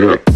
Yeah.